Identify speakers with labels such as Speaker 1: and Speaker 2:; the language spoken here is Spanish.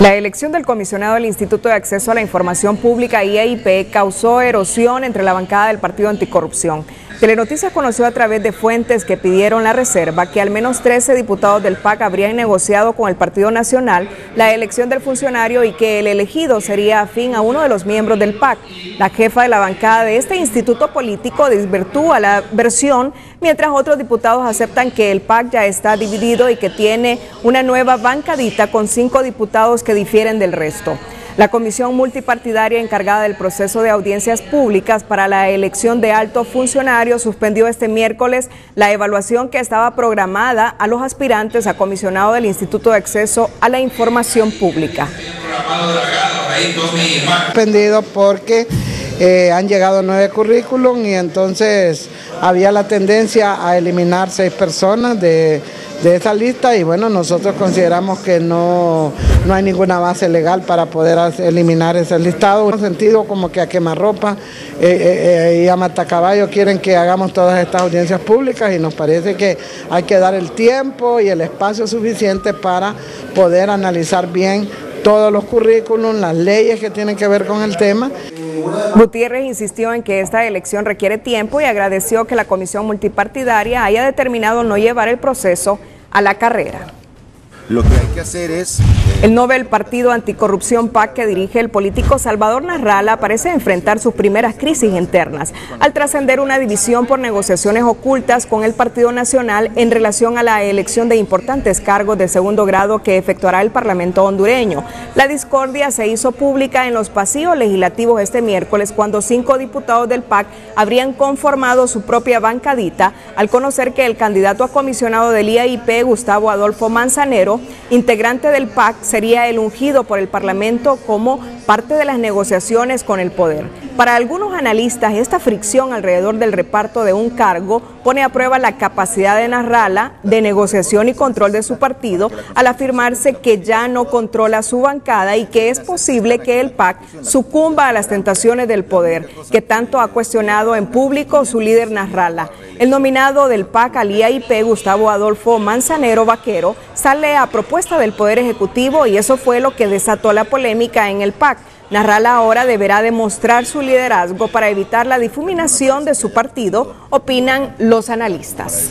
Speaker 1: La elección del comisionado del Instituto de Acceso a la Información Pública IAIP causó erosión entre la bancada del Partido Anticorrupción. Telenoticias conoció a través de fuentes que pidieron la reserva que al menos 13 diputados del PAC habrían negociado con el Partido Nacional la elección del funcionario y que el elegido sería afín a uno de los miembros del PAC. La jefa de la bancada de este instituto político desvirtúa la versión, mientras otros diputados aceptan que el PAC ya está dividido y que tiene una nueva bancadita con cinco diputados que difieren del resto. La comisión multipartidaria encargada del proceso de audiencias públicas para la elección de altos funcionarios suspendió este miércoles la evaluación que estaba programada a los aspirantes a comisionado del Instituto de Acceso a la Información Pública.
Speaker 2: Suspendido porque eh, han llegado nueve currículum y entonces había la tendencia a eliminar seis personas de, esa lista y bueno, nosotros consideramos que no, no hay ninguna base legal para poder eliminar ese listado. En un sentido como que a quemarropa eh, eh, y a matacaballo quieren que hagamos todas estas audiencias públicas y nos parece que hay que dar el tiempo y el espacio suficiente para poder analizar bien todos los currículums, las leyes que tienen que ver con el tema.
Speaker 1: Gutiérrez insistió en que esta elección requiere tiempo y agradeció que la comisión multipartidaria haya determinado no llevar el proceso a la carrera.
Speaker 3: Lo que hay que hacer es... Eh,
Speaker 1: el Nobel Partido Anticorrupción PAC que dirige el político Salvador Narrala parece enfrentar sus primeras crisis internas al trascender una división por negociaciones ocultas con el Partido Nacional en relación a la elección de importantes cargos de segundo grado que efectuará el Parlamento hondureño. La discordia se hizo pública en los pasillos legislativos este miércoles cuando cinco diputados del PAC habrían conformado su propia bancadita al conocer que el candidato a comisionado del IAIP, Gustavo Adolfo Manzanero, integrante del PAC, sería el ungido por el Parlamento como parte de las negociaciones con el poder. Para algunos analistas, esta fricción alrededor del reparto de un cargo pone a prueba la capacidad de Narrala de negociación y control de su partido al afirmarse que ya no controla su bancada y que es posible que el PAC sucumba a las tentaciones del poder, que tanto ha cuestionado en público su líder Narrala. El nominado del PAC al IAIP, Gustavo Adolfo Manzanero Vaquero, sale a propuesta del Poder Ejecutivo y eso fue lo que desató la polémica en el PAC. Narrala ahora deberá demostrar su liderazgo para evitar la difuminación de su partido, opinan los analistas.